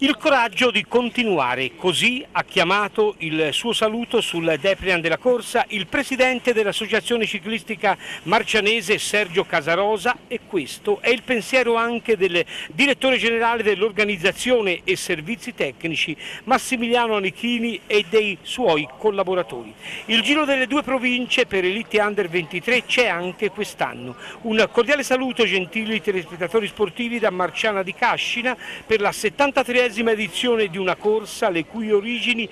Il coraggio di continuare, così ha chiamato il suo saluto sul Deprian della corsa il presidente dell'Associazione Ciclistica Marcianese Sergio Casarosa e questo è il pensiero anche del direttore generale dell'organizzazione e servizi tecnici Massimiliano Anichini e dei suoi collaboratori. Il giro delle due province per Elite Under 23 c'è anche quest'anno. Un cordiale saluto gentili telespettatori sportivi da Marciana di Cascina per la 73 ventesima edizione di una corsa le cui origini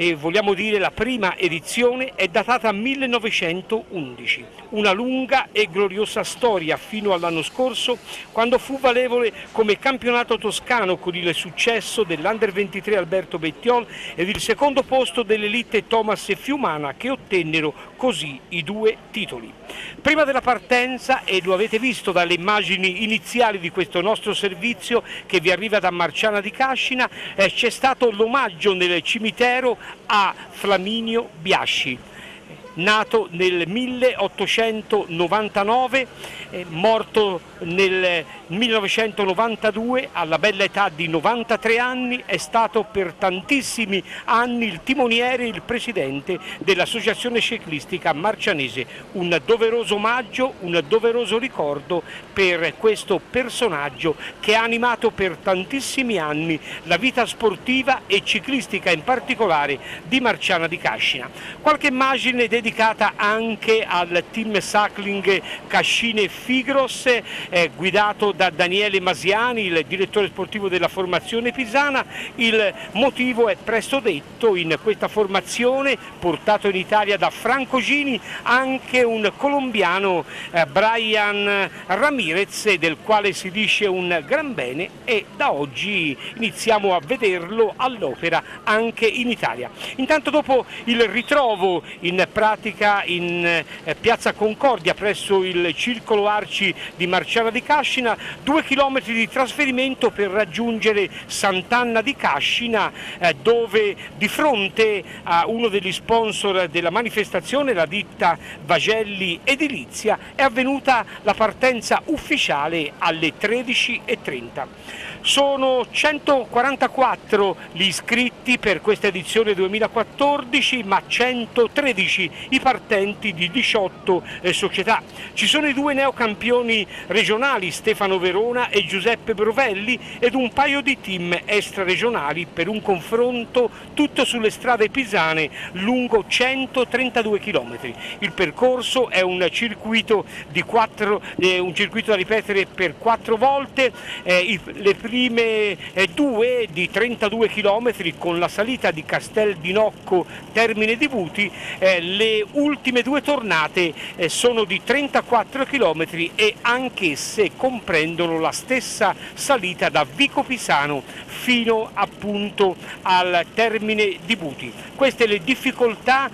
e vogliamo dire la prima edizione è datata 1911, una lunga e gloriosa storia fino all'anno scorso quando fu valevole come campionato toscano con il successo dell'Under 23 Alberto Bettiol ed il secondo posto dell'elite Thomas e Fiumana che ottennero così i due titoli. Prima della partenza, e lo avete visto dalle immagini iniziali di questo nostro servizio che vi arriva da Marciana di Cascina, eh, c'è stato l'omaggio nel cimitero a Flaminio Biasci nato nel 1899, eh, morto nel 1992 alla bella età di 93 anni, è stato per tantissimi anni il timoniere e il presidente dell'Associazione Ciclistica Marcianese. Un doveroso omaggio, un doveroso ricordo per questo personaggio che ha animato per tantissimi anni la vita sportiva e ciclistica in particolare di Marciana di Cascina. Qualche immagine dedicata anche al team Sackling Cascine Figros eh, guidato da Daniele Masiani, il direttore sportivo della formazione pisana. Il motivo è presto detto, in questa formazione portato in Italia da Franco Gini anche un colombiano eh, Brian Ramirez del quale si dice un gran bene e da oggi iniziamo a vederlo all'opera anche in Italia. Intanto dopo il ritrovo in pratica in eh, piazza Concordia presso il circolo Arci di Marciana di Cascina, due chilometri di trasferimento per raggiungere Sant'Anna di Cascina eh, dove di fronte a uno degli sponsor della manifestazione, la ditta Vagelli Edilizia, è avvenuta la partenza ufficiale alle 13.30. Sono 144 gli iscritti per questa edizione 2014 ma 113 i partenti di 18 eh, società. Ci sono i due neocampioni regionali Stefano Verona e Giuseppe Brovelli ed un paio di team extraregionali per un confronto tutto sulle strade pisane lungo 132 km. Il percorso è un circuito, di 4, eh, un circuito da ripetere per quattro volte, eh, le prime eh, due di 32 km con la salita di Castel di Nocco Termine di Buti, eh, le ultime due tornate eh, sono di 34 km e anch'esse comprendono la stessa salita da Vico Pisano fino appunto al termine di Buti. Queste le difficoltà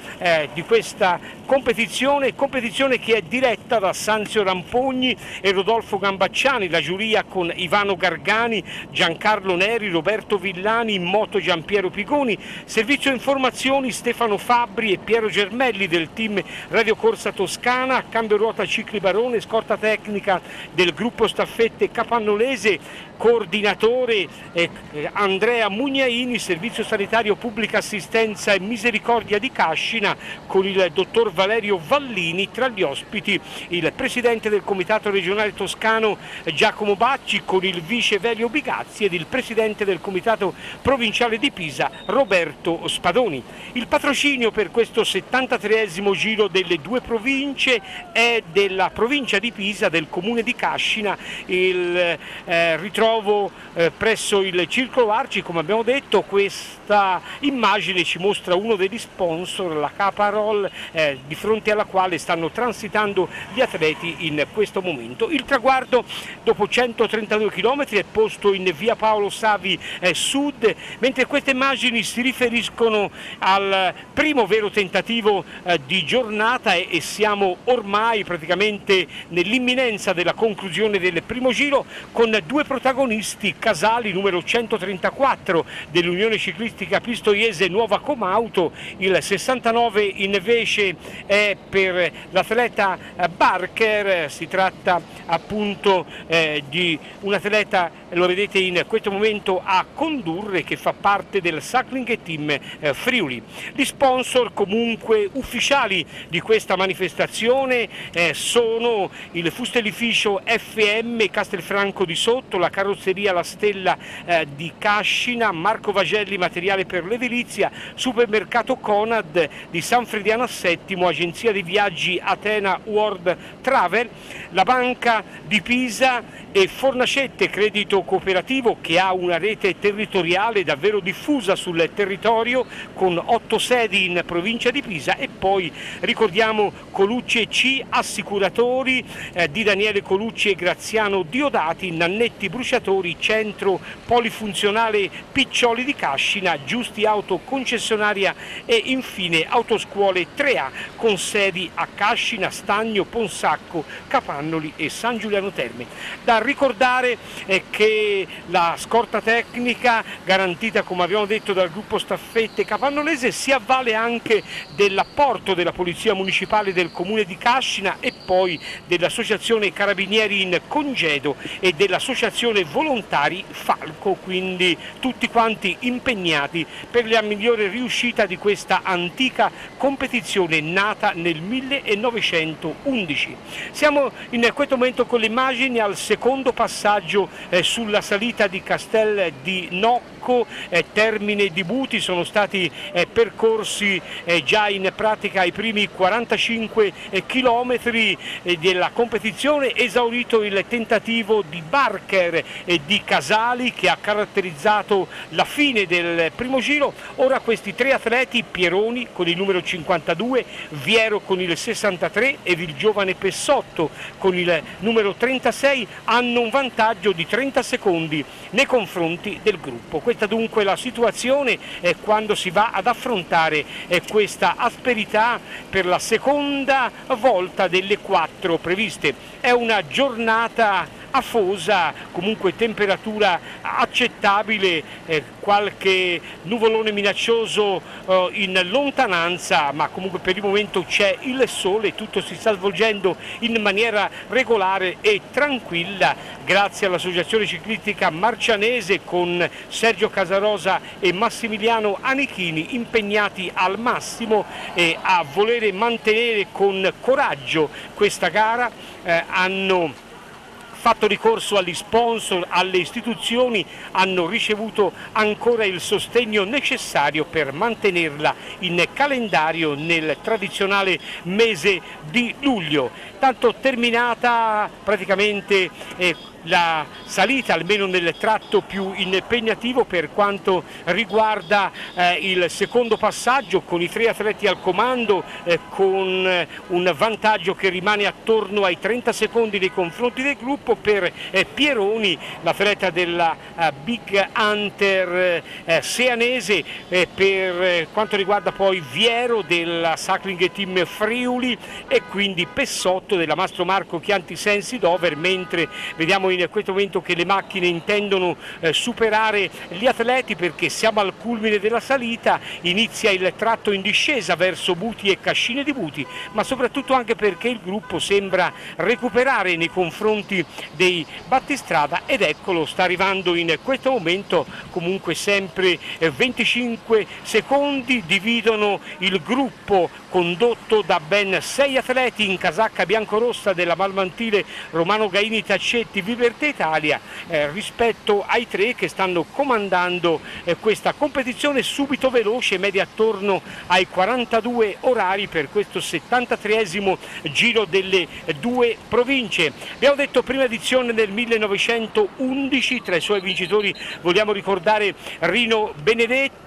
di questa competizione, competizione che è diretta da Sanzio Rampogni e Rodolfo Gambacciani, la giuria con Ivano Gargani, Giancarlo Neri, Roberto Villani, in moto Giampiero Pigoni, servizio informazioni Stefano Fabbri e Piero Germelli del team Radio Corsa Toscana, cambio ruota Cicli Barone, scorta tecnica del gruppo staffette Capannolese, coordinatore eh, Andrea Mugnaini, servizio sanitario pubblica assistenza e misericordia di Cascina con il dottor Valerio Vallini, tra gli ospiti il presidente del comitato regionale toscano Giacomo Bacci con il vice Velio Bigazzi ed il presidente del comitato provinciale di Pisa Roberto Spadoni. Il patrocinio per questo 73esimo giro delle due province è della provincia di Pisa, del comune di Cascina, il eh, ritrovo eh, presso il Circolo Arci, come abbiamo detto, questa immagine ci mostra uno degli sponsor, la Caparol, eh, di fronte alla quale stanno transitando gli atleti in questo momento. Il traguardo dopo 132 km è posto in via Paolo Savi eh, Sud, mentre queste immagini si riferiscono al primo vero tentativo eh, di giornata e, e, siamo ormai praticamente nell'imminenza della conclusione del primo giro con due protagonisti casali numero 134 dell'Unione Ciclistica Pistoiese Nuova Comauto, il 69 invece è per l'atleta Barker, si tratta appunto eh, di un atleta, lo vedete in questo momento a condurre che fa parte del Cycling Team eh, Friuli. Gli sponsor comunque ufficiali di questa manifestazione eh, sono il fustellificio FM Castelfranco di Sotto, la carrozzeria La Stella eh, di Cascina, Marco Vagelli Materiale per l'Edilizia, Supermercato Conad di San Frediano VII, Agenzia di Viaggi Atena World Travel, la Banca di Pisa e Fornacette Credito Cooperativo che ha una rete territoriale davvero diffusa sul territorio con otto sedi in provincia di Pisa. E poi ricordiamo Colucci e C Assicuratori eh, di Daniele Colucci e Graziano Diodati, Nannetti Bruciatori, Centro Polifunzionale Piccioli di Cascina, Giusti Auto Concessionaria e infine Autoscuole 3A con sedi a Cascina, Stagno, Ponsacco, Capannoli e San Giuliano Terme. Da ricordare che la scorta tecnica garantita come abbiamo detto dal gruppo staffette capannolese si avvale anche dell'apporto della Polizia Municipale del Comune di Cascina e poi dell'Associazione Carabinieri in Congedo e dell'Associazione Volontari Falco, quindi tutti quanti impegnati per la migliore riuscita di questa antica competizione nata nel 1911. Siamo in questo momento con le immagini al secondo passaggio eh, sulla salita di Castel di Nocco, eh, termine di Buti, sono stati eh, percorsi eh, già in pratica i primi 45 eh, chilometri eh, della competizione, esaurito il tentativo di Barker e di Casali che ha caratterizzato la fine del primo giro, ora questi tre atleti, Pieroni con il numero 52, Viero con il 63 ed il giovane Pessotto con il numero 36 hanno un vantaggio di 30 secondi nei confronti del gruppo. Questa dunque è la situazione eh, quando si va ad affrontare eh, questa asperità per la seconda volta delle quattro previste. È una giornata afosa, comunque temperatura accettabile, eh, qualche nuvolone minaccioso eh, in lontananza, ma comunque per il momento c'è il sole, tutto si sta svolgendo in maniera regolare e tranquilla grazie all'Associazione Ciclistica Marcianese con Sergio Casarosa e Massimiliano Anichini impegnati al massimo eh, a volere mantenere con coraggio questa gara. Eh, hanno fatto ricorso agli sponsor, alle istituzioni, hanno ricevuto ancora il sostegno necessario per mantenerla in calendario nel tradizionale mese di luglio. Tanto terminata praticamente eh, la salita, almeno nel tratto più impegnativo per quanto riguarda eh, il secondo passaggio con i tre atleti al comando, eh, con eh, un vantaggio che rimane attorno ai 30 secondi nei confronti del gruppo per eh, Pieroni, l'atleta della eh, Big Hunter eh, Seanese, per quanto riguarda poi Viero della Cycling Team Friuli e quindi Pessotto della Mastro Marco Chianti Sensi Dover, mentre vediamo in questo momento che le macchine intendono eh, superare gli atleti perché siamo al culmine della salita, inizia il tratto in discesa verso Buti e Cascine di Buti, ma soprattutto anche perché il gruppo sembra recuperare nei confronti dei battistrada ed eccolo sta arrivando in questo momento comunque sempre 25 eh, secondi dividono il gruppo condotto da ben sei atleti in casacca biancorossa della Malmantile Romano Gaini Taccetti Viver Libertà Italia eh, rispetto ai tre che stanno comandando eh, questa competizione subito veloce, media attorno ai 42 orari per questo 73esimo giro delle due province. Abbiamo detto prima edizione del 1911, tra i suoi vincitori vogliamo ricordare Rino Benedetti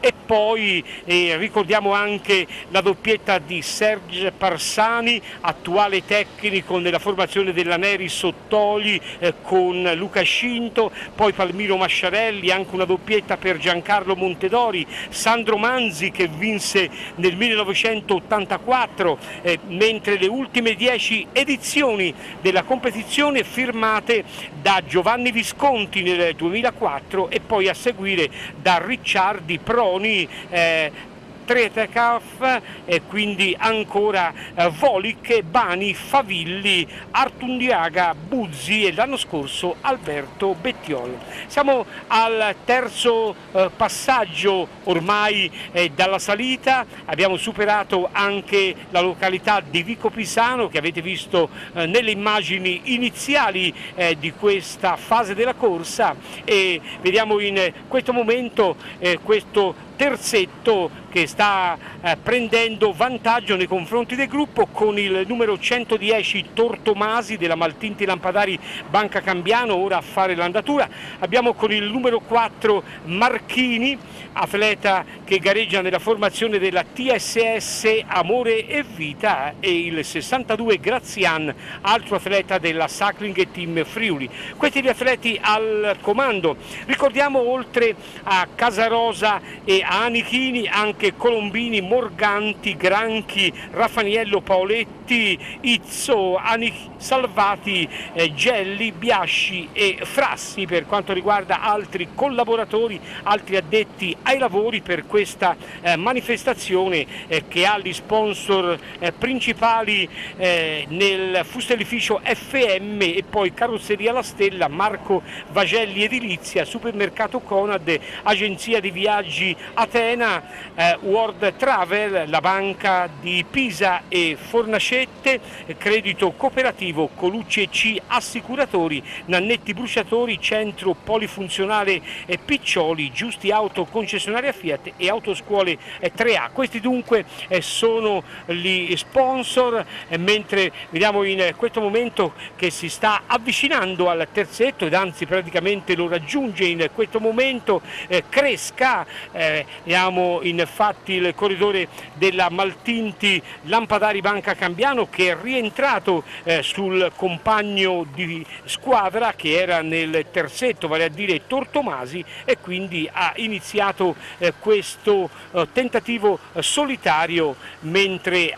e poi eh, ricordiamo anche la doppietta di Serge Parsani, attuale tecnico nella formazione della Neri Sottoli, eh, con Luca Scinto, poi Palmiro Masciarelli, anche una doppietta per Giancarlo Montedori, Sandro Manzi che vinse nel 1984, eh, mentre le ultime dieci edizioni della competizione firmate da Giovanni Visconti nel 2004 e poi a seguire da Ricciardi, Proni, eh, Tretekaf e quindi ancora eh, Volic, Bani, Favilli, Artundiaga, Buzzi e l'anno scorso Alberto Bettiol. Siamo al terzo eh, passaggio ormai eh, dalla salita, abbiamo superato anche la località di Vico Pisano che avete visto nelle immagini iniziali di questa fase della corsa e vediamo in questo momento questo terzetto che sta eh, prendendo vantaggio nei confronti del gruppo con il numero 110 Tortomasi della Maltinti Lampadari Banca Cambiano ora a fare l'andatura. Abbiamo con il numero 4 Marchini, atleta che gareggia nella formazione della TSS Amore e Vita e il 62 Grazian, altro atleta della Sacling Team Friuli. Questi gli atleti al comando. Ricordiamo oltre a Casarosa e Anichini, anche Colombini, Morganti, Granchi, Raffaniello, Paoletti, Izzo, Anichini, Salvati, eh, Gelli, Biasci e Frassi per quanto riguarda altri collaboratori, altri addetti ai lavori per questa eh, manifestazione eh, che ha gli sponsor eh, principali eh, nel fustellificio FM e poi Carrozzeria La Stella, Marco Vagelli Edilizia, Supermercato Conad, Agenzia di Viaggi Atena, eh, World Travel, la banca di Pisa e Fornacette, credito cooperativo Colucci C Assicuratori, Nannetti Bruciatori, Centro Polifunzionale Piccioli, Giusti Auto Concessionaria Fiat e Autoscuole 3A. Questi dunque eh, sono gli sponsor, eh, mentre vediamo in questo momento che si sta avvicinando al terzetto ed anzi praticamente lo raggiunge in questo momento eh, Cresca, vediamo infatti il corridore della Maltinti Lampadari Banca Cambiano che è rientrato sul compagno di squadra che era nel terzetto, vale a dire Tortomasi e quindi ha iniziato questo tentativo solitario mentre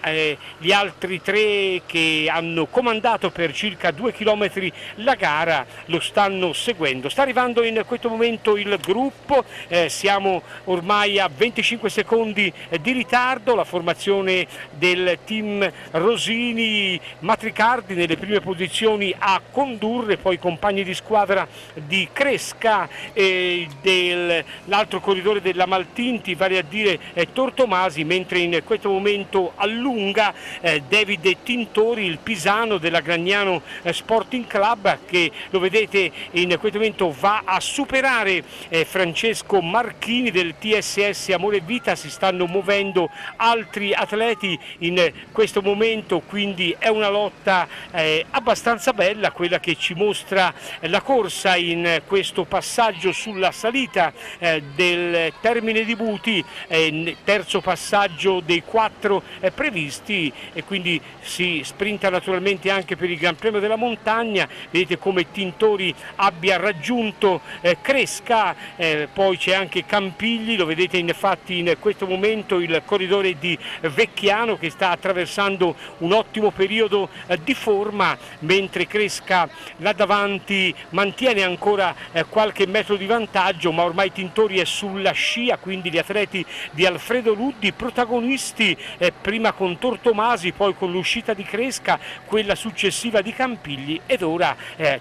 gli altri tre che hanno comandato per circa due chilometri la gara lo stanno seguendo. Sta arrivando in questo momento il gruppo, eh, siamo ormai a 25 secondi di ritardo, la formazione del team Rosini Matricardi nelle prime posizioni a condurre, poi compagni di squadra di Cresca e dell'altro corridore della Maltinti, vale a dire eh, Tortomasi, mentre in questo momento allunga eh, David Tintori, il pisano della Gragnano eh, Sporting Club che lo vedete in questo momento va a superare eh, Francesco Marchini del TSS Amore Vita, si stanno muovendo altri atleti in questo momento, quindi è una lotta eh, abbastanza bella quella che ci mostra la corsa in questo passaggio sulla salita eh, del termine di Buti, eh, terzo passaggio dei quattro eh, previsti e quindi si sprinta naturalmente anche per il Gran Premio della Montagna, vedete come Tintori abbia raggiunto eh, Cresca, eh, poi c'è anche Campigli, lo vedete infatti in questo momento il corridore di Vecchiano che sta attraversando un ottimo periodo eh, di forma, mentre Cresca là davanti mantiene ancora eh, qualche metro di vantaggio, ma ormai Tintori è sulla scia, quindi gli atleti di Alfredo Luddi protagonisti eh, prima con Tortomasi, poi con l'uscita di Cresca, quella successiva di Campigli ed ora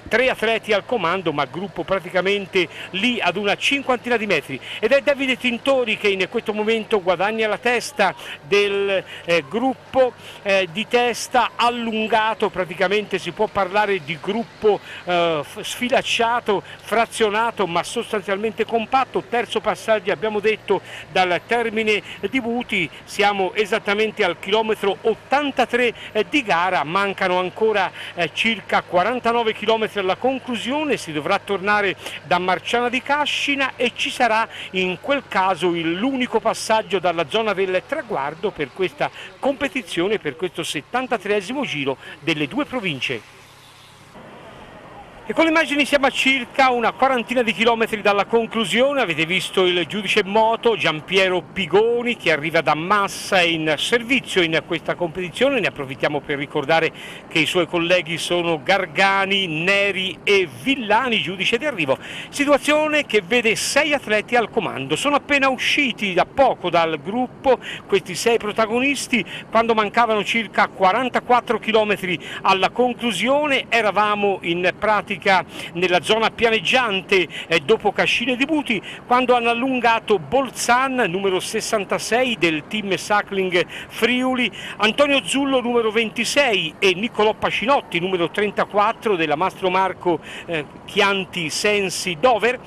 tre atleti al comando ma gruppo praticamente lì ad una cinquantina di metri. Ed è Davide Tintori che in questo momento guadagna la testa del eh, gruppo eh, di testa allungato, praticamente si può parlare di gruppo eh, sfilacciato, frazionato ma sostanzialmente compatto, terzo passaggio abbiamo detto dal termine di Buti, siamo esattamente al chilometro 83 eh, di gara, mancano ancora eh, circa 49 km alla conclusione, si dovrà tornare da Marciana di Cascina e ci sarà in quel caso l'unico passaggio dalla zona del traguardo per questa competizione, per questo 73 giro delle due province. E con le immagini siamo a circa una quarantina di chilometri dalla conclusione, avete visto il giudice moto Giampiero Pigoni che arriva da Massa in servizio in questa competizione, ne approfittiamo per ricordare che i suoi colleghi sono Gargani, Neri e Villani, giudice di arrivo. Situazione che vede sei atleti al comando, sono appena usciti da poco dal gruppo questi sei protagonisti. Quando mancavano circa 44 chilometri alla conclusione, eravamo in pratica pratica nella zona pianeggiante eh, dopo Cascine di Buti quando hanno allungato Bolzan numero 66 del team Sackling Friuli, Antonio Zullo numero 26 e Niccolò Pacinotti numero 34 della Mastro Marco eh, Chianti Sensi Dover.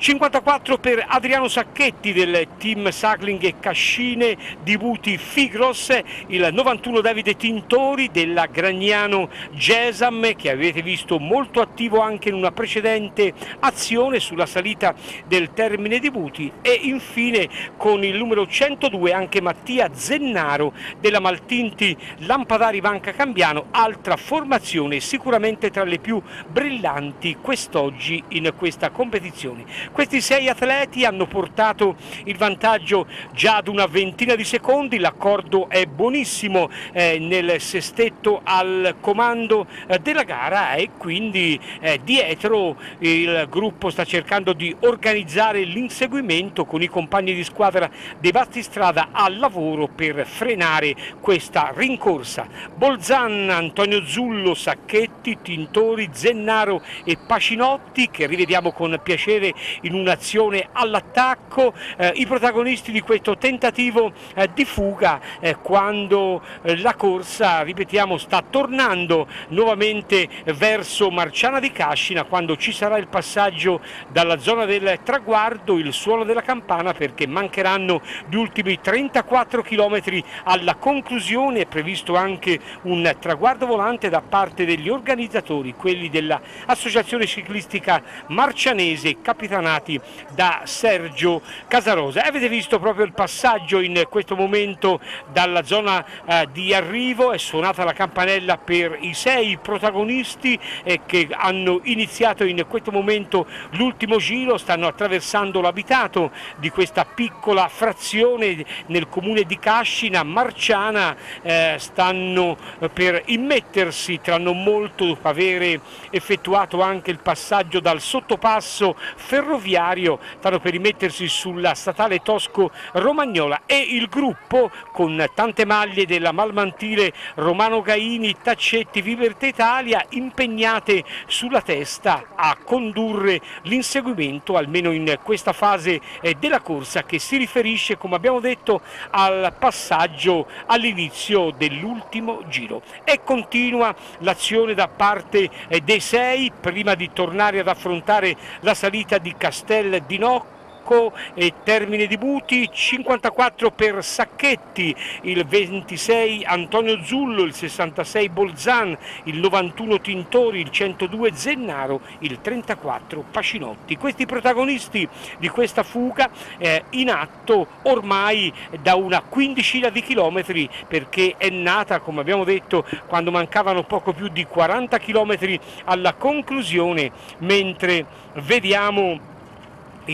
54 per Adriano Sacchetti del team Sagling e Cascine di Buti Figros, il 91 Davide Tintori della Gragnano Gesam che avete visto molto attivo anche in una precedente azione sulla salita del termine di Buti e infine con il numero 102 anche Mattia Zennaro della Maltinti Lampadari Banca Cambiano, altra formazione sicuramente tra le più brillanti quest'oggi in questa competizione. Questi sei atleti hanno portato il vantaggio già ad una ventina di secondi, l'accordo è buonissimo eh, nel sestetto al comando eh, della gara e quindi eh, dietro il gruppo sta cercando di organizzare l'inseguimento con i compagni di squadra dei Battistrada al lavoro per frenare questa rincorsa. Bolzan, Antonio Zullo, Sacchetti, Tintori, Zennaro e Pacinotti che rivediamo con piacere in un'azione all'attacco, eh, i protagonisti di questo tentativo eh, di fuga eh, quando eh, la corsa, ripetiamo, sta tornando nuovamente verso Marciana di Cascina quando ci sarà il passaggio dalla zona del traguardo, il suono della campana perché mancheranno gli ultimi 34 km alla conclusione, è previsto anche un traguardo volante da parte degli organizzatori, quelli dell'Associazione Ciclistica Marcianese Capitanata firmati da Sergio Casarosa. Avete visto proprio il passaggio in questo momento dalla zona eh, di arrivo, è suonata la campanella per i sei protagonisti eh, che hanno iniziato in questo momento l'ultimo giro, stanno attraversando l'abitato di questa piccola frazione nel comune di Cascina, Marciana, eh, stanno per immettersi tra non molto dopo aver effettuato anche il passaggio dal sottopasso ferroviario ferroviario stanno per rimettersi sulla statale Tosco-Romagnola e il gruppo con tante maglie della Malmantile Romano Gaini, Taccetti, Viverta Italia impegnate sulla testa a condurre l'inseguimento almeno in questa fase eh, della corsa che si riferisce come abbiamo detto al passaggio all'inizio dell'ultimo giro. E continua l'azione da parte eh, dei sei prima di tornare ad affrontare la salita di Castellano Castel di Nocco e Termine di Buti, 54 per Sacchetti, il 26 Antonio Zullo, il 66 Bolzan, il 91 Tintori, il 102 Zennaro, il 34 Pacinotti. Questi protagonisti di questa fuga eh, in atto ormai da una quindicina di chilometri perché è nata, come abbiamo detto, quando mancavano poco più di 40 chilometri alla conclusione, mentre vediamo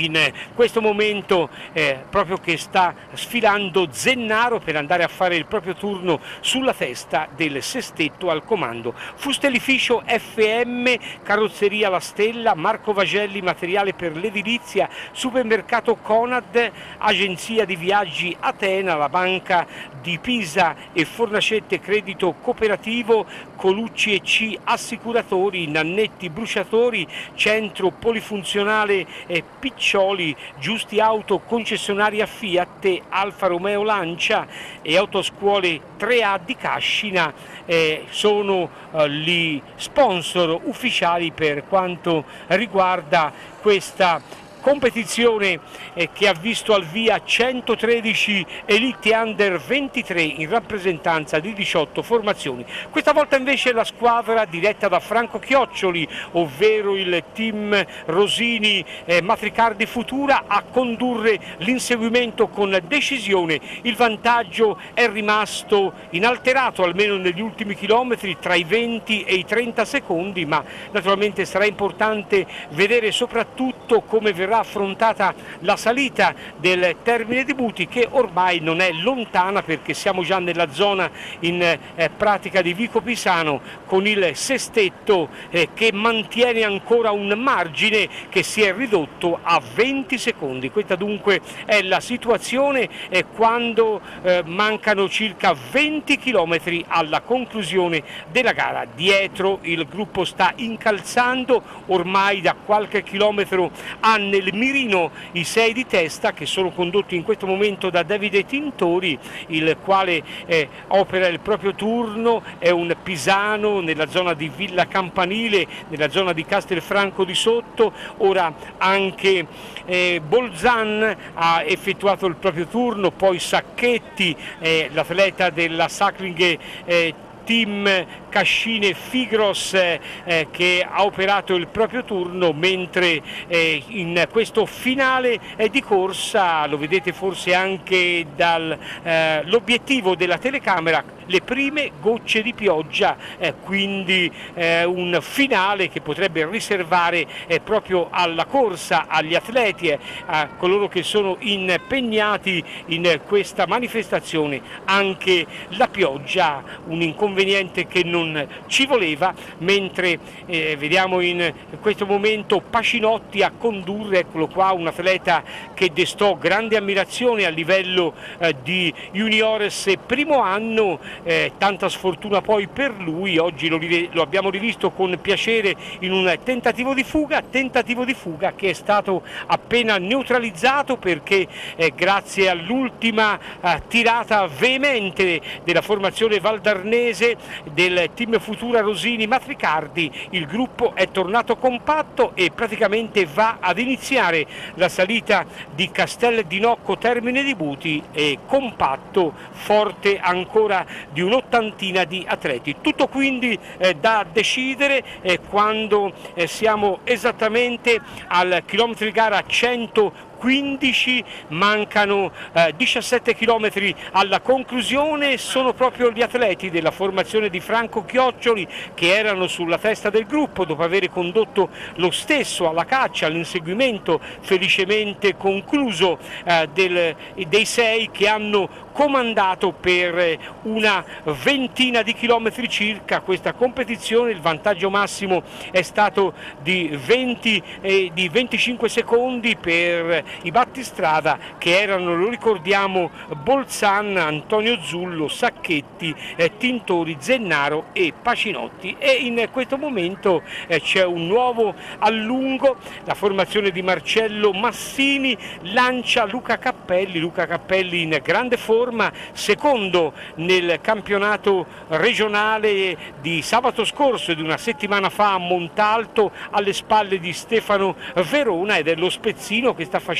in questo momento eh, proprio che sta sfilando Zennaro per andare a fare il proprio turno sulla testa del sestetto al comando. Fustellificio FM, carrozzeria La Stella, Marco Vagelli, materiale per l'edilizia, supermercato Conad, agenzia di viaggi Atena, la banca di Pisa e Fornacette Credito Cooperativo, Colucci e C Assicuratori, Nannetti Bruciatori, centro polifunzionale eh, PC Riccioli, Giusti Auto, concessionaria Fiat, Alfa Romeo Lancia e Autoscuole 3A di Cascina eh, sono eh, gli sponsor ufficiali per quanto riguarda questa competizione eh, che ha visto al via 113 elite under 23 in rappresentanza di 18 formazioni. Questa volta invece la squadra diretta da Franco Chioccioli, ovvero il team Rosini eh, Matricardi Futura, a condurre l'inseguimento con decisione. Il vantaggio è rimasto inalterato almeno negli ultimi chilometri tra i 20 e i 30 secondi, ma naturalmente sarà importante vedere soprattutto come verrà affrontata la salita del termine di Buti che ormai non è lontana perché siamo già nella zona in eh, pratica di Vico Pisano con il sestetto eh, che mantiene ancora un margine che si è ridotto a 20 secondi. Questa dunque è la situazione eh, quando eh, mancano circa 20 km alla conclusione della gara. Dietro il gruppo sta incalzando, ormai da qualche chilometro ha nel mirino i sei di testa che sono condotti in questo momento da Davide Tintori, il quale eh, opera il proprio turno, è un pisano nella zona di Villa Campanile, nella zona di Castelfranco di Sotto, ora anche eh, Bolzan ha effettuato il proprio turno, poi Sacchetti, eh, l'atleta della Sacling eh, Team Cascine Figros eh, eh, che ha operato il proprio turno mentre eh, in questo finale di corsa, lo vedete forse anche dall'obiettivo eh, della telecamera, le prime gocce di pioggia, eh, quindi eh, un finale che potrebbe riservare proprio alla corsa, agli atleti, a coloro che sono impegnati in questa manifestazione, anche la pioggia, un inconveniente che non non ci voleva, mentre eh, vediamo in questo momento Pacinotti a condurre, eccolo qua, un atleta che destò grande ammirazione a livello eh, di juniores primo anno, eh, tanta sfortuna poi per lui, oggi lo, lo, abbiamo rivisto con piacere in un tentativo di fuga, tentativo di fuga che è stato appena neutralizzato perché eh, grazie all'ultima eh, tirata veemente della formazione valdarnese del team Futura Rosini Matricardi, il gruppo è tornato compatto e praticamente va ad iniziare la salita di Castel di Nocco Termine di Buti e compatto, forte ancora di un'ottantina di atleti. Tutto quindi eh, da decidere eh, quando eh, siamo esattamente al chilometro di gara 100 15, mancano eh, 17 km alla conclusione, sono proprio gli atleti della formazione di Franco Chioccioli che erano sulla testa del gruppo dopo aver condotto lo stesso alla caccia, all'inseguimento felicemente concluso eh, del, dei sei che hanno comandato per una ventina di chilometri circa questa competizione, il vantaggio massimo è stato di, 20, eh, di 25 secondi per i battistrada che erano, lo ricordiamo, Bolzan, Antonio Zullo, Sacchetti, eh, Tintori, Zennaro e Pacinotti. E in questo momento eh, c'è un nuovo allungo, la formazione di Marcello Massini lancia Luca Cappelli, Luca Cappelli in grande forma, secondo nel campionato regionale di sabato scorso di una settimana fa a Montalto alle spalle di Stefano Verona ed è lo Spezzino che sta facendo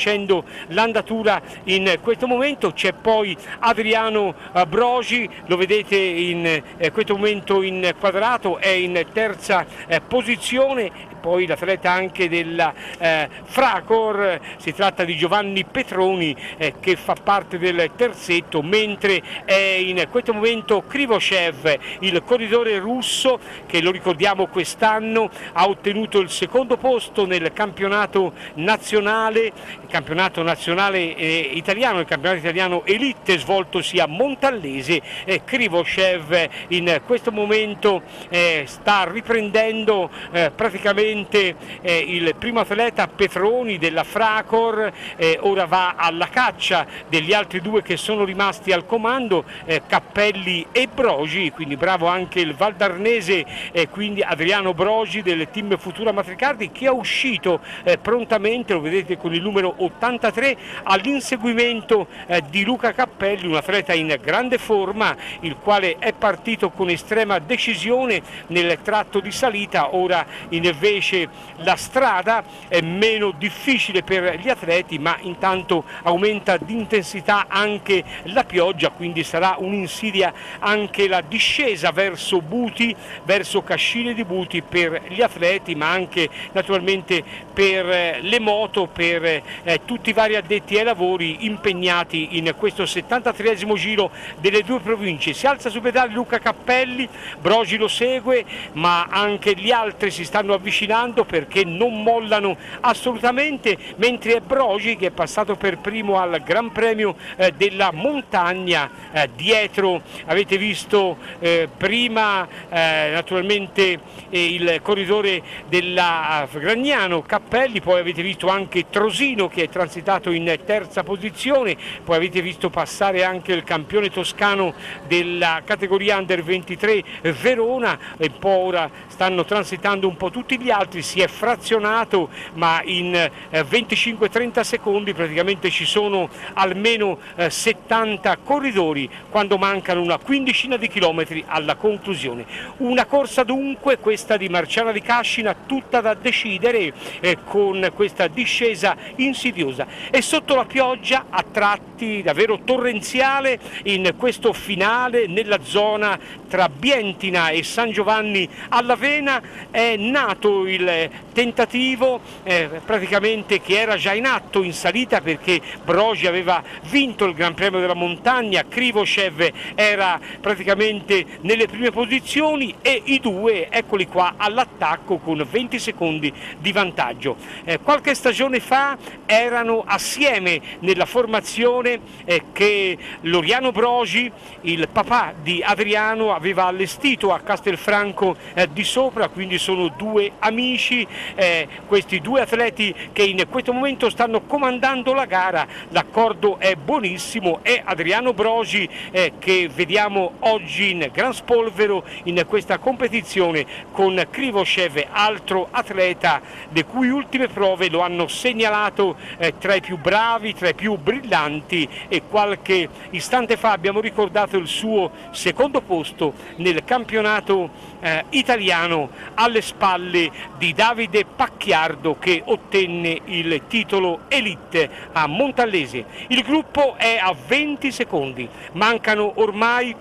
l'andatura in questo momento, c'è poi Adriano eh, Brogi, lo vedete in eh, questo momento in quadrato, è in terza eh, posizione. Poi l'atleta anche della Fracor, si tratta di Giovanni Petroni che fa parte del terzetto, mentre è in questo momento Krivoshev, il corridore russo che lo ricordiamo quest'anno ha ottenuto il secondo posto nel campionato nazionale, campionato nazionale eh, italiano, il campionato italiano elite svoltosi a Montallese, eh, Krivoshev. In questo momento eh, sta riprendendo eh, praticamente eh, il primo atleta Petroni della Fracor, eh, ora va alla caccia degli altri due che sono rimasti al comando Cappelli e Brogi, quindi bravo anche il Valdarnese quindi Adriano Brogi del team Futura Matricardi che è uscito prontamente, lo vedete con il numero 83, all'inseguimento eh, di Luca Cappelli, un atleta in grande forma, il quale è partito con estrema decisione nel tratto di salita, ora invece la strada è meno difficile per gli atleti, ma intanto aumenta di intensità anche la pioggia, quindi sarà un'insidia anche la discesa verso Buti, verso Cascine di Buti per gli atleti, ma anche naturalmente per eh, le moto, per eh, tutti i vari addetti ai lavori impegnati in questo 73 giro delle due province. Si alza su pedale Luca Cappelli, Brogi lo segue, ma anche gli altri si stanno avvicinando perché non mollano assolutamente, mentre è Brogi che è passato per primo al Gran Premio eh, della montagna, eh, dietro avete visto eh, prima eh, naturalmente eh, il corridore della Gragnano Cappelli, poi avete visto anche Trosino che è transitato in terza posizione, poi avete visto passare anche il campione toscano della categoria Under 23 Verona e poi ora stanno transitando un po' tutti gli altri, si è frazionato ma in 25-30 secondi praticamente ci sono almeno 70 eh, corridori quando mancano una quindicina di chilometri alla conclusione. Una corsa dunque, questa di Marciana di Cascina, tutta da decidere eh, con questa discesa insidiosa e sotto la pioggia a tratti davvero torrenziale in questo finale nella zona tra Bientina e San Giovanni alla Vena è nato il tentativo eh, praticamente che era già in atto in salita perché Brogi aveva vinto il Gran Premio della Montagna, Krivoshev era praticamente nelle prime posizioni e i due eccoli qua all'attacco con 20 secondi di vantaggio. Eh, qualche stagione fa erano assieme nella formazione eh, che Loriano Brogi, il papà di Adriano, aveva allestito a Castelfranco eh, di sopra, quindi sono due amici, eh, questi due atleti che in questo momento stanno comandando la gara, l'accordo è buonissimo, è Adriano Brogi che vediamo oggi in Gran Spolvero in questa competizione con Krivoshev, altro atleta le cui ultime prove lo hanno segnalato eh, tra i più bravi, tra i più brillanti e qualche istante fa abbiamo ricordato il suo secondo posto nel campionato eh, italiano alle spalle di Davide Pacchiardo che ottenne il titolo Elite a Montallese. Il gruppo è a 20 secondi, mancano ormai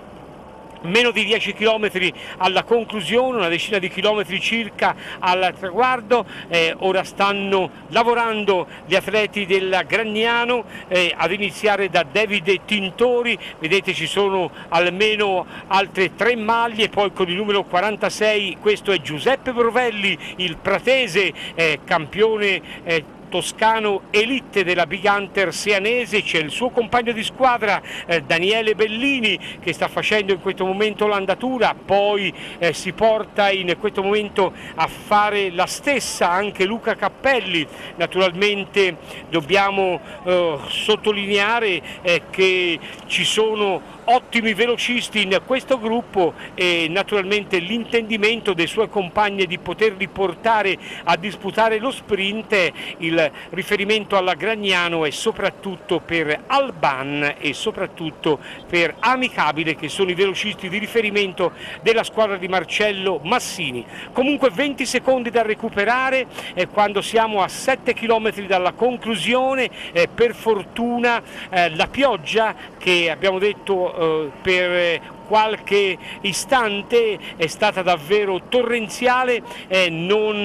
meno di 10 km alla conclusione, una decina di chilometri circa al traguardo, eh, ora stanno lavorando gli atleti del Gragnano eh, ad iniziare da Davide Tintori, vedete ci sono almeno altre tre maglie, poi con il numero 46 questo è Giuseppe Brovelli, il pratese eh, campione eh, toscano elite della Big Hunter Sianese, c'è il suo compagno di squadra eh, Daniele Bellini che sta facendo in questo momento l'andatura, poi eh, si porta in questo momento a fare la stessa anche Luca Cappelli, naturalmente dobbiamo eh, sottolineare eh, che ci sono ottimi velocisti in questo gruppo e naturalmente l'intendimento dei suoi compagni di poterli portare a disputare lo sprint, il riferimento alla Gragnano e soprattutto per Alban e soprattutto per Amicabile che sono i velocisti di riferimento della squadra di Marcello Massini. Comunque 20 secondi da recuperare eh, quando siamo a 7 km dalla conclusione, eh, per fortuna eh, la pioggia che abbiamo detto eh, per qualche istante è stata davvero torrenziale, eh, non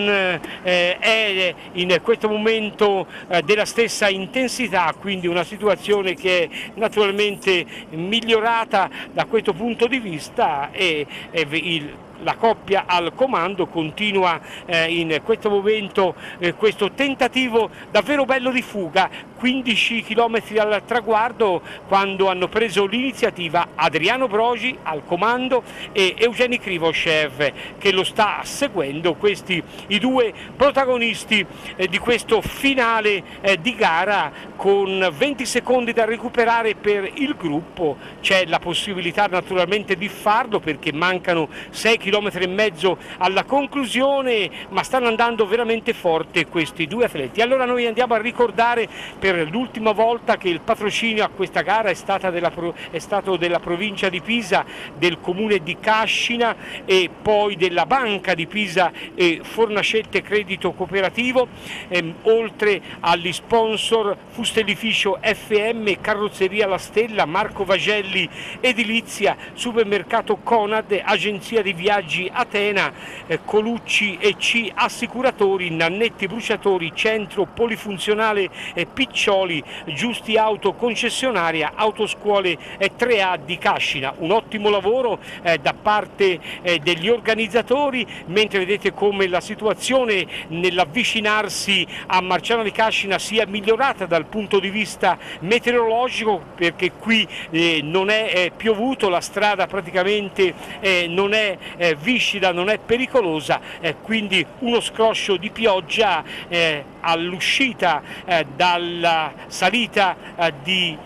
eh, è in questo momento eh, della stessa intensità, quindi una situazione che è naturalmente migliorata da questo punto di vista e, e il, la coppia al comando continua eh, in questo momento eh, questo tentativo davvero bello di fuga 15 km al traguardo quando hanno preso l'iniziativa Adriano Brogi al comando e Eugeni Krivoshev che lo sta seguendo, questi i due protagonisti eh, di questo finale eh, di gara con 20 secondi da recuperare per il gruppo, c'è la possibilità naturalmente di farlo perché mancano 6 km e mezzo alla conclusione, ma stanno andando veramente forte questi due atleti. Allora noi andiamo a ricordare per l'ultima volta che il patrocinio a questa gara è, della, è stato della provincia di Pisa, del comune di Cascina e poi della banca di Pisa e Fornacette Credito Cooperativo, ehm, oltre agli sponsor Fustellificio FM, Carrozzeria La Stella, Marco Vagelli Edilizia, Supermercato Conad, Agenzia di Viaggi Atena, eh, Colucci e C Assicuratori, Nannetti Bruciatori, Centro Polifunzionale eh, Piccioli, Giusti Auto Concessionaria, Autoscuole eh, 3A di Cascina. Un ottimo lavoro eh, da parte eh, degli organizzatori, mentre vedete come la situazione nell'avvicinarsi a Marciano di Cascina sia migliorata dal punto di vista meteorologico perché qui eh, non è eh, piovuto, la strada praticamente eh, non è eh, viscida, non è pericolosa, eh, quindi uno scroscio di pioggia eh, all'uscita dalla salita di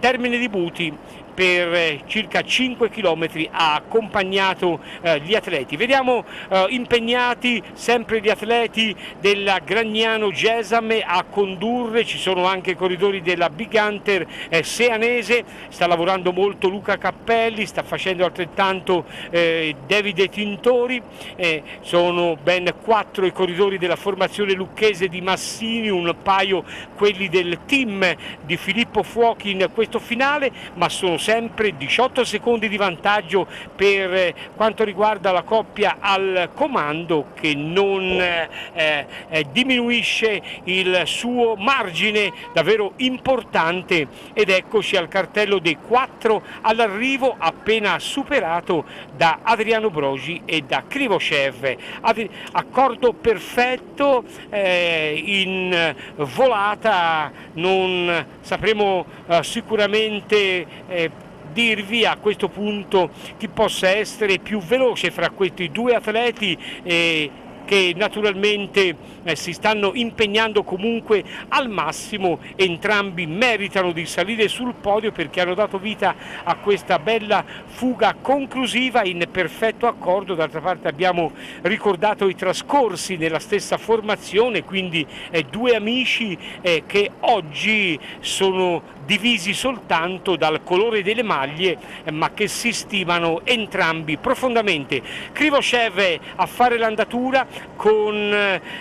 Termine di Buti per eh, circa 5 km ha accompagnato eh, gli atleti. Vediamo eh, impegnati sempre gli atleti della Gragnano Gesame a condurre, ci sono anche i corridori della Big Hunter eh, Seanese, sta lavorando molto Luca Cappelli, sta facendo altrettanto Davide Tintori, sono ben quattro i corridori della formazione lucchese di Massini, un paio quelli del team di Filippo Fuochi in questo finale, ma sono sempre 18 secondi di vantaggio per eh, quanto riguarda la coppia al comando che non eh, eh, diminuisce il suo margine davvero importante ed eccoci al cartello dei 4 all'arrivo appena superato da Adriano Brogi e da Krivoshev. Accordo perfetto eh, in volata, non sapremo eh, sicuramente eh, dirvi a questo punto chi possa essere più veloce fra questi due atleti eh, che naturalmente eh, si stanno impegnando comunque al massimo, entrambi meritano di salire sul podio perché hanno dato vita a questa bella fuga conclusiva in perfetto accordo, d'altra parte abbiamo ricordato i trascorsi nella stessa formazione, quindi eh, due amici eh, che oggi sono divisi soltanto dal colore delle maglie ma che si stimano entrambi profondamente. Krivoshev a fare l'andatura con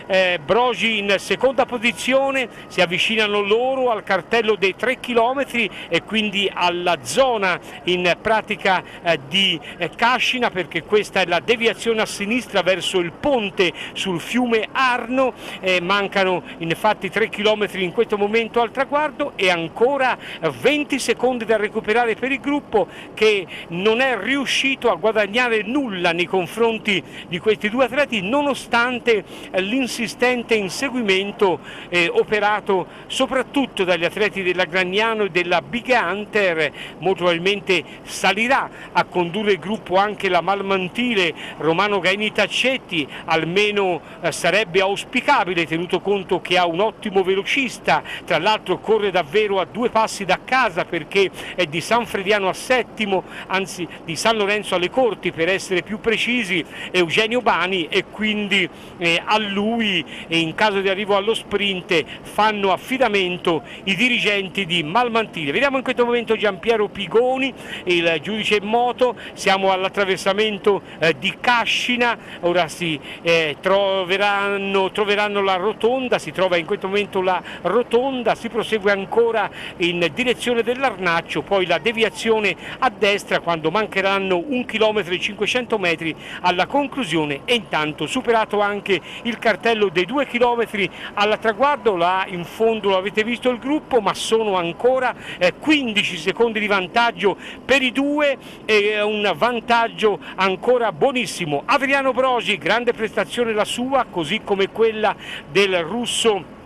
eh, Brogi in seconda posizione, si avvicinano loro al cartello dei 3 km e quindi alla zona in pratica eh, di eh, Cascina perché questa è la deviazione a sinistra verso il ponte sul fiume Arno, mancano infatti 3 km in questo momento al traguardo e ancora 20 secondi da recuperare per il gruppo che non è riuscito a guadagnare nulla nei confronti di questi due atleti nonostante l'insistente inseguimento eh, operato soprattutto dagli atleti della Gragnano e della Big Hunter, molto probabilmente salirà a condurre il gruppo anche la Malmantile. Romano Gaini Taccetti, almeno eh, sarebbe auspicabile tenuto conto che ha un ottimo velocista, tra l'altro corre davvero a due passi da casa perché è di San Frediano a Settimo, anzi di San Lorenzo alle Corti per essere più precisi, Eugenio Bani e quindi eh, a lui in caso di arrivo allo sprint fanno affidamento i dirigenti di Malmantile. Vediamo in questo momento Giampiero Pigoni, il giudice in moto, siamo all'attraversamento eh, di Cascina, ora si eh, troveranno, troveranno la rotonda, si trova in questo momento la rotonda, si prosegue ancora in direzione dell'Arnaccio, poi la deviazione a destra quando mancheranno un chilometro e 500 metri alla conclusione e intanto superato anche il cartello dei due chilometri alla traguardo, là in fondo lo avete visto il gruppo, ma sono ancora eh, 15 secondi di vantaggio per i due e un vantaggio ancora buonissimo. Adriano Brosi, grande prestazione la sua, così come quella del russo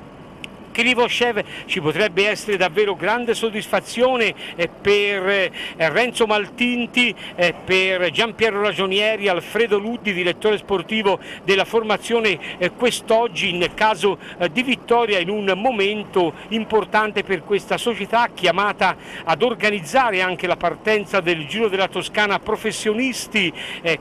Krivoshev ci potrebbe essere davvero grande soddisfazione eh, per eh, Renzo Maltinti, eh, per Giampiero Ragionieri, Alfredo Luddi, direttore sportivo della formazione quest'oggi in caso di vittoria in un momento importante per questa società chiamata ad organizzare anche la partenza del Giro della Toscana professionisti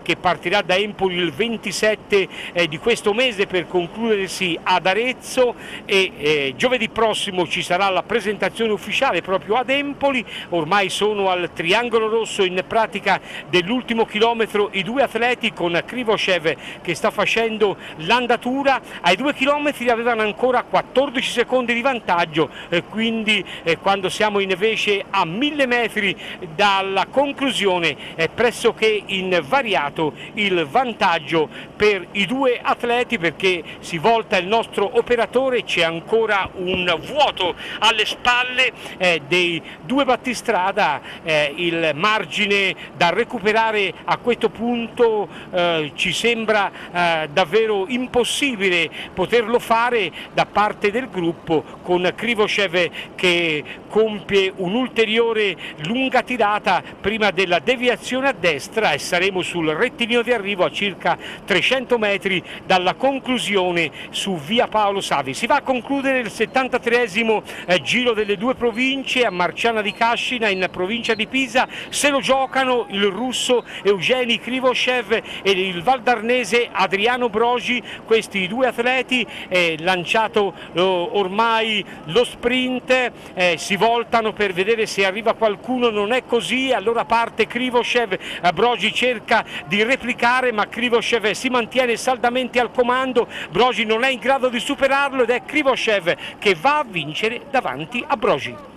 che partirà da Empoli il 27 di questo mese per concludersi ad Arezzo e giovedì prossimo ci sarà la presentazione ufficiale proprio ad Empoli, ormai sono al triangolo rosso in pratica dell'ultimo chilometro i due atleti con Krivoshev che sta facendo l'andatura, ai due chilometri avevano ancora 14 secondi di vantaggio, eh, quindi eh, quando siamo invece a mille metri dalla conclusione è pressoché invariato il vantaggio per i due atleti perché si volta il nostro operatore, c'è ancora un vuoto alle spalle eh, dei due battistrada, eh, il margine da recuperare a questo punto eh, ci sembra eh, davvero impossibile poterlo fare da parte del gruppo con Krivoshev che compie un'ulteriore lunga tirata prima della deviazione a destra e saremo sul rettilineo di arrivo a circa 300 metri dalla conclusione su via Paolo Savi. Si va a concludere il 73esimo eh, giro delle due province a Marciana di Cascina in provincia di Pisa, se lo giocano il russo Eugeni Krivoshev e il valdarnese Adriano Brogi, questi due atleti eh, lanciato eh, ormai lo sprint, eh, si voltano per vedere se arriva qualcuno, non è così, allora parte Krivoshev, eh, Brogi cerca di replicare ma Krivoshev si mantiene saldamente al comando, Brogi non è in grado di superarlo ed è Krivoshev che va a vincere davanti a Brogi.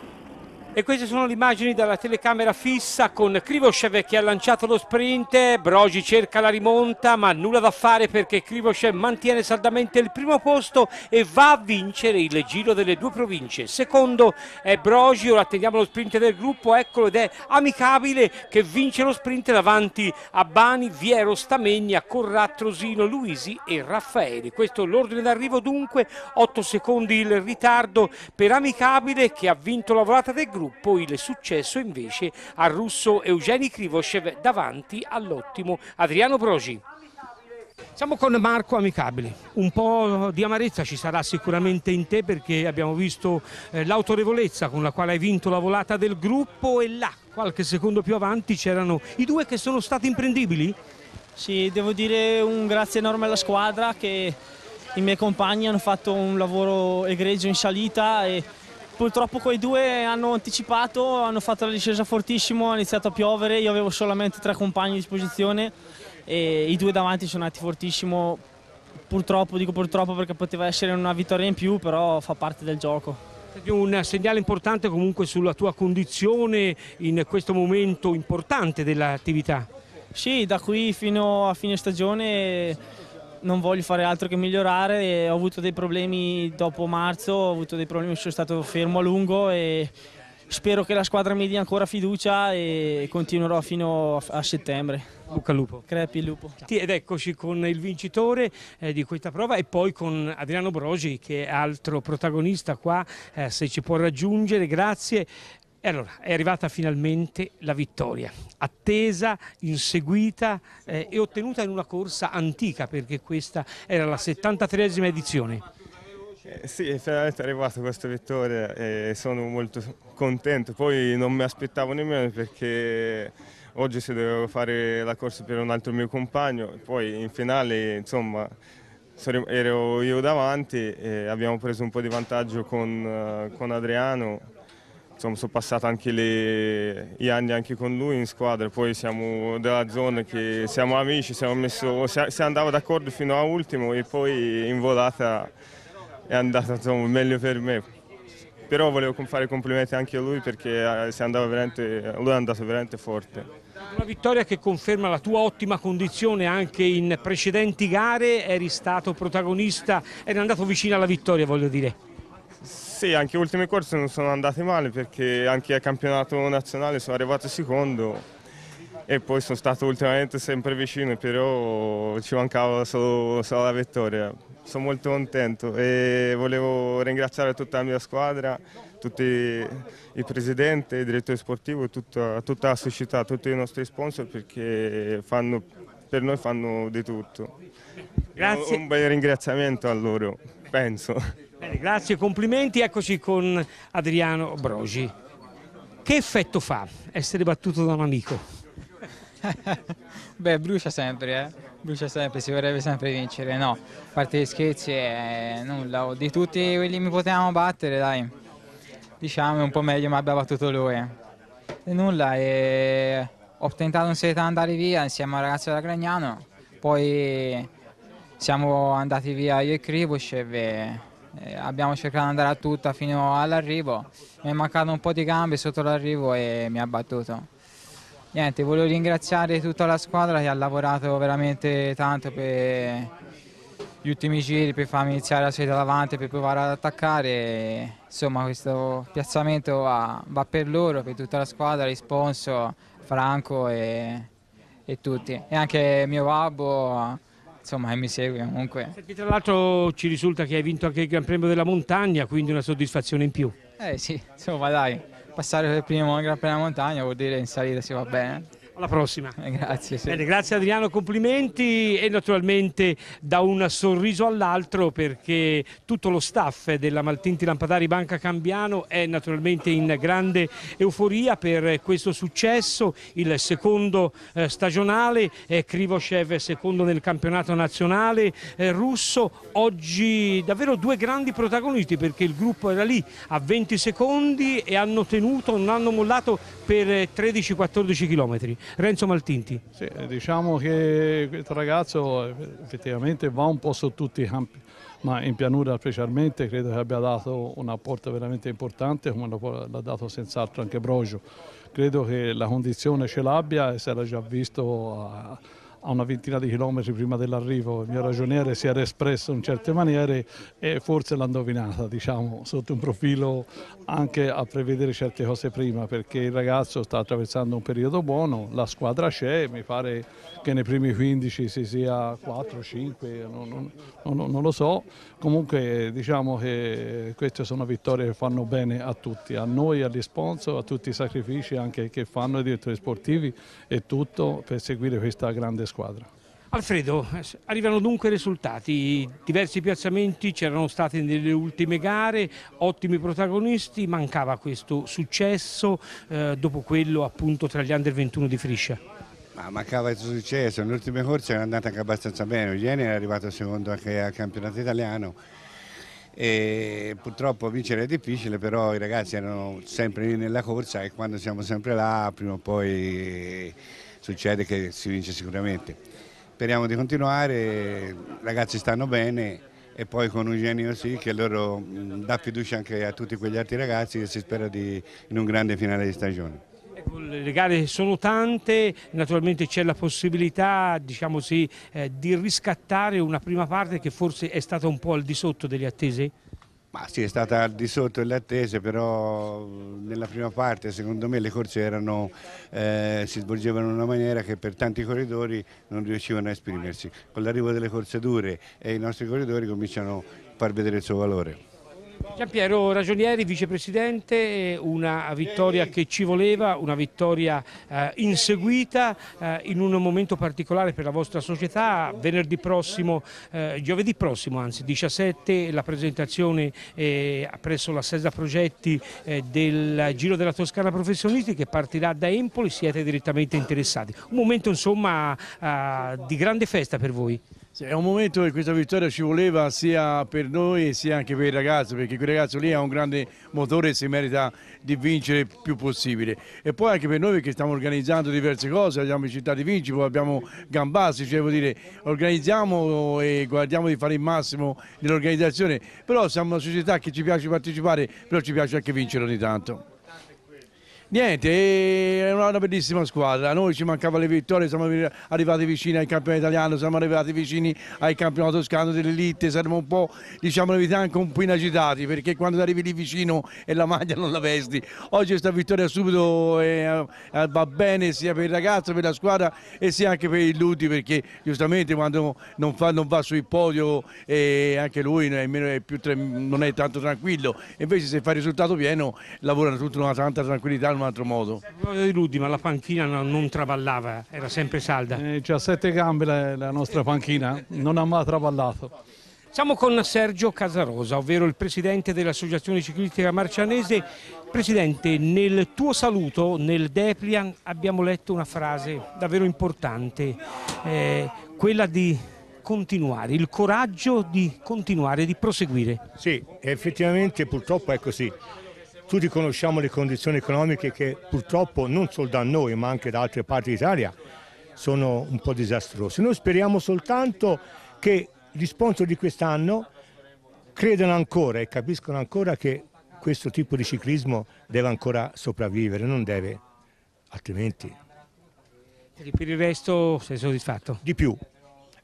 E queste sono le immagini dalla telecamera fissa con Krivoshev che ha lanciato lo sprint, Brogi cerca la rimonta ma nulla da fare perché Krivoshev mantiene saldamente il primo posto e va a vincere il giro delle due province. Secondo è Brogi, ora attendiamo lo sprint del gruppo, eccolo ed è amicabile che vince lo sprint davanti a Bani, Viero, Stamegna, Corrat, Trosino, Luisi e Raffaeli. Questo è l'ordine d'arrivo dunque, 8 secondi il ritardo per amicabile che ha vinto la volata del gruppo gruppo il successo invece al russo Eugeni Krivoshev davanti all'ottimo Adriano Brogi. Siamo con Marco Amicabili, un po' di amarezza ci sarà sicuramente in te perché abbiamo visto eh, l'autorevolezza con la quale hai vinto la volata del gruppo e là, qualche secondo più avanti, c'erano i due che sono stati imprendibili? Sì, devo dire un grazie enorme alla squadra che i miei compagni hanno fatto un lavoro egregio in salita e Purtroppo quei due hanno anticipato, hanno fatto la discesa fortissimo, ha iniziato a piovere, io avevo solamente tre compagni a disposizione e i due davanti sono andati fortissimo, purtroppo, dico purtroppo perché poteva essere una vittoria in più, però fa parte del gioco. Un segnale importante comunque sulla tua condizione in questo momento importante dell'attività. Sì, da qui fino a fine stagione non voglio fare altro che migliorare, ho avuto dei problemi dopo marzo, ho avuto dei problemi, sono stato fermo a lungo e spero che la squadra mi dia ancora fiducia e continuerò fino a, settembre. Luca Lupo. Crepi il lupo. Ed eccoci con il vincitore eh, di questa prova e poi con Adriano Brogi che è altro protagonista qua, eh, se ci può raggiungere, grazie. E allora è arrivata finalmente la vittoria, attesa, inseguita eh, e ottenuta in una corsa antica perché questa era la 73esima edizione. Eh, sì, finalmente è arrivata questa vittoria e sono molto contento, poi non mi aspettavo nemmeno perché oggi si doveva fare la corsa per un altro mio compagno, poi in finale insomma ero io davanti e abbiamo preso un po' di vantaggio con, con Adriano insomma, sono passati anche le, gli anni anche con lui in squadra, poi siamo della zona che siamo amici, siamo messo, si andava d'accordo fino a ultimo e poi in volata è andata insomma, meglio per me. Però volevo fare complimenti anche a lui perché eh, lui è andato veramente forte. Una vittoria che conferma la tua ottima condizione anche in precedenti gare, eri stato protagonista, eri andato vicino alla vittoria voglio dire. Sì, anche le ultime corse non sono andate male perché anche al campionato nazionale sono arrivato secondo e poi sono stato ultimamente sempre vicino, però ci mancava solo, solo la vittoria. sono molto contento e volevo ringraziare tutta la mia squadra, tutti il presidente, il direttore sportivo, tutta, tutta la società, tutti i nostri sponsor perché fanno, per noi fanno di tutto. Grazie. Un bel ringraziamento a loro, penso. Bene, grazie, complimenti, eccoci con Adriano Brogi. Che effetto fa essere battuto da un amico? Beh, brucia sempre, eh. Brucia sempre, si vorrebbe sempre vincere, no, a parte gli scherzi è nulla, di tutti quelli che mi potevamo battere dai, diciamo è un po' meglio ma abbia battuto lui, e nulla, e ho tentato un sera di andare via insieme al ragazzo da Gragnano, poi siamo andati via io e Kribushev e abbiamo cercato di andare a tutta fino all'arrivo, mi è mancato un po' di gambe sotto l'arrivo e mi ha battuto. Niente, volevo ringraziare tutta la squadra che ha lavorato veramente tanto per gli ultimi giri, per farmi iniziare la serie davanti, per provare ad attaccare. Insomma, questo piazzamento va, va per loro, per tutta la squadra, gli sponsor, Franco e, e tutti. E anche mio babbo, insomma, che mi segue comunque. Senti, tra l'altro ci risulta che hai vinto anche il Gran Premio della Montagna, quindi una soddisfazione in più. Eh sì, insomma dai passare per il primo Gran Premio montagna vuol dire in salita si va bene. Alla prossima. Eh, grazie. Sì. Bene, grazie Adriano, complimenti e naturalmente da un sorriso all'altro perché tutto lo staff della Maltinti Lampadari Banca Cambiano è naturalmente in grande euforia per questo successo, il secondo eh, stagionale, eh, Krivoshev secondo nel campionato nazionale eh, russo, oggi davvero due grandi protagonisti perché il gruppo era lì a 20 secondi e hanno tenuto, non hanno mollato per 13-14 km. Renzo Maltinti. Sì, diciamo che questo ragazzo effettivamente va un po' su tutti i campi, ma in pianura specialmente credo che abbia dato un apporto veramente importante, come l'ha dato senz'altro anche Brogio. Credo che la condizione ce l'abbia e era già visto a, a una ventina di chilometri prima dell'arrivo, il mio ragioniere si era espresso in certe maniere e forse l'ha indovinata, diciamo, sotto un profilo anche a prevedere certe cose prima, perché il ragazzo sta attraversando un periodo buono, la squadra c'è, mi pare che nei primi 15 si sia 4, 5, non, non, non lo so, comunque diciamo che queste sono vittorie che fanno bene a tutti, a noi, agli sponsor, a tutti i sacrifici anche che fanno i direttori sportivi e tutto per seguire questa grande squadra squadra. Alfredo, arrivano dunque risultati, diversi piazzamenti c'erano stati nelle ultime gare, ottimi protagonisti, mancava questo successo eh, dopo quello appunto tra gli under 21 di Friscia. Ma mancava il successo, nelle ultime corse era andata anche abbastanza bene, Eugenio è arrivato secondo anche al campionato italiano e purtroppo vincere è difficile, però i ragazzi erano sempre nella corsa e quando siamo sempre là prima o poi succede che si vince sicuramente. Speriamo di continuare, i ragazzi stanno bene e poi con Eugenio sì che loro dà fiducia anche a tutti quegli altri ragazzi che si spera di, in un grande finale di stagione. Ecco, le gare sono tante, naturalmente c'è la possibilità diciamo sì, eh, di riscattare una prima parte che forse è stata un po' al di sotto delle attese? Ma sì, è stata al di sotto delle attese, però nella prima parte secondo me le corse erano, eh, si svolgevano in una maniera che per tanti corridori non riuscivano a esprimersi. Con l'arrivo delle corse dure e i nostri corridori cominciano a far vedere il suo valore. Giampiero Ragionieri, vicepresidente, una vittoria che ci voleva, una vittoria eh, inseguita eh, in un momento particolare per la vostra società. Venerdì prossimo, eh, giovedì prossimo anzi, 17, la presentazione eh, presso la Sesa Progetti eh, del Giro della Toscana Professionisti che partirà da Empoli, siete direttamente interessati. Un momento insomma eh, di grande festa per voi. Sì, è un momento che questa vittoria ci voleva sia per noi sia anche per il ragazzo, perché quel ragazzo lì ha un grande motore e si merita di vincere il più possibile. E poi anche per noi perché stiamo organizzando diverse cose, abbiamo città di Vinci, poi abbiamo Gambassi, cioè vuol dire organizziamo e guardiamo di fare il massimo nell'organizzazione, però siamo una società che ci piace partecipare, però ci piace anche vincere ogni tanto. Niente, è una bellissima squadra, a noi ci mancava le vittorie, siamo arrivati vicini al campionato italiano, siamo arrivati vicini al campionato toscano dell'elite, saremo un po', diciamo la verità, anche un po' inagitati perché quando arrivi lì vicino e la maglia non la vesti. Oggi questa vittoria subito eh, eh, va bene sia per il ragazzo, per la squadra e sia anche per il Luti perché giustamente quando non, fa, non va sul podio eh, anche lui è è più, non è tanto tranquillo, invece se fa il risultato pieno lavora tutta una tanta tranquillità un altro modo. di Rudi, ma la panchina non traballava, era sempre salda. Eh, c'ha sette gambe la, la nostra panchina, non ha mai traballato. Siamo con Sergio Casarosa, ovvero il presidente dell'Associazione Ciclistica Marcianese. Presidente, nel tuo saluto, nel Deplian, abbiamo letto una frase davvero importante, eh, quella di continuare, il coraggio di continuare, di proseguire. Sì, effettivamente purtroppo è così tutti conosciamo le condizioni economiche che purtroppo non solo da noi ma anche da altre parti d'Italia sono un po' disastrose. Noi speriamo soltanto che gli sponsor di quest'anno credano ancora e capiscono ancora che questo tipo di ciclismo deve ancora sopravvivere, non deve, altrimenti... Per il resto sei soddisfatto? Di più,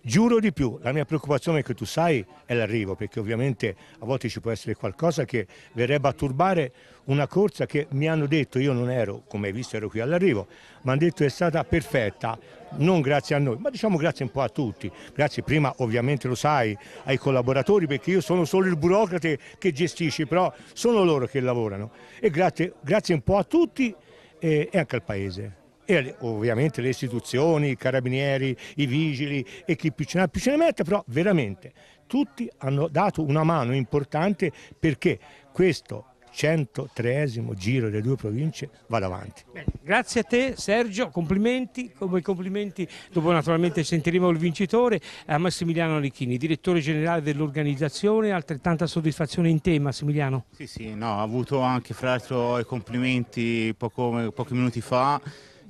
Giuro di più, la mia preoccupazione che tu sai è l'arrivo, perché ovviamente a volte ci può essere qualcosa che verrebbe a turbare una corsa che mi hanno detto, io non ero, come hai visto ero qui all'arrivo, mi hanno detto è stata perfetta, non grazie a noi, ma diciamo grazie un po' a tutti, grazie prima ovviamente lo sai ai collaboratori perché io sono solo il burocrate che gestisce, però sono loro che lavorano. E grazie, grazie un po' a tutti e, e anche al Paese e ovviamente le istituzioni, i carabinieri, i vigili e chi più ce n'ha più ce ne mette, però veramente tutti hanno dato una mano importante perché questo 103 giro delle due province vada avanti. Bene, grazie a te Sergio, complimenti, come complimenti dopo naturalmente sentiremo il vincitore, a Massimiliano Licchini, direttore generale dell'organizzazione, altrettanta soddisfazione in te Massimiliano? Sì sì, no, ho avuto anche fra l'altro i complimenti poco, pochi minuti fa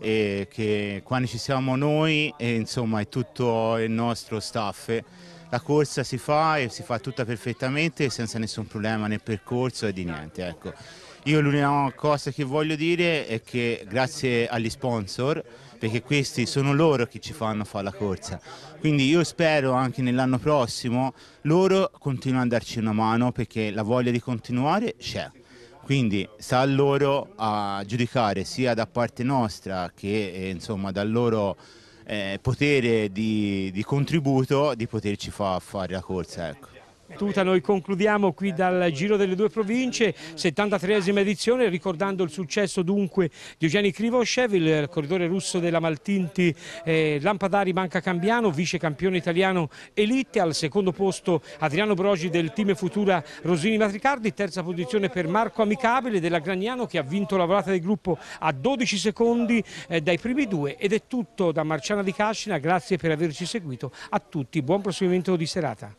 e che quando ci siamo noi e insomma è tutto il nostro staff. La corsa si fa e si fa tutta perfettamente senza nessun problema nel percorso e di niente ecco. io l'unica cosa che voglio dire è che grazie agli sponsor perché questi sono loro che ci fanno fare la corsa. Quindi io spero anche nell'anno prossimo loro continuino a darci una mano perché la voglia di continuare c'è quindi sta a loro a giudicare sia da parte nostra che eh, insomma, dal loro eh, potere di, di, contributo di poterci far fare la corsa. Ecco. Tuta, noi concludiamo qui dal Giro delle due province, 73esima edizione, ricordando il successo dunque di Eugeni Krivoshev, il corridore russo della Maltinti eh, Lampadari Banca Cambiano, vice campione italiano elite, al secondo posto Adriano Brogi del team Futura Rosini Matricardi, terza posizione per Marco Amicabile della Gragnano che ha vinto la volata del gruppo a 12 secondi eh, dai primi due ed è tutto da Marciana di Cascina, grazie per averci seguito a tutti, buon proseguimento di serata.